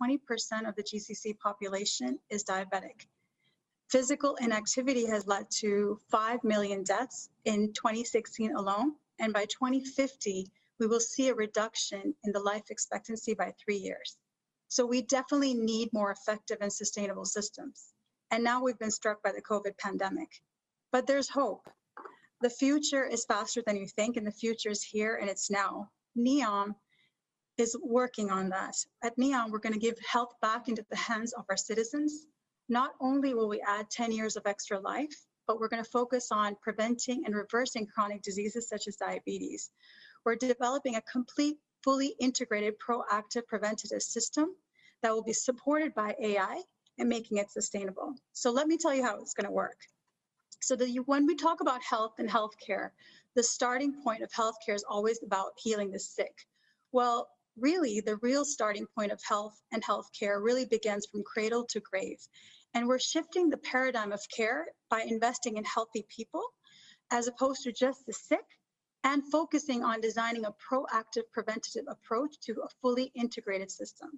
20% of the GCC population is diabetic. Physical inactivity has led to 5 million deaths in 2016 alone, and by 2050, we will see a reduction in the life expectancy by three years. So we definitely need more effective and sustainable systems. And now we've been struck by the COVID pandemic. But there's hope. The future is faster than you think, and the future is here and it's now. NEOM is working on that. At NEOM, we're going to give health back into the hands of our citizens. Not only will we add 10 years of extra life, but we're going to focus on preventing and reversing chronic diseases such as diabetes. We're developing a complete, fully integrated, proactive preventative system that will be supported by AI and making it sustainable. So let me tell you how it's going to work. So the, when we talk about health and healthcare, the starting point of healthcare is always about healing the sick. Well, really, the real starting point of health and healthcare really begins from cradle to grave. And we're shifting the paradigm of care by investing in healthy people as opposed to just the sick and focusing on designing a proactive preventative approach to a fully integrated system.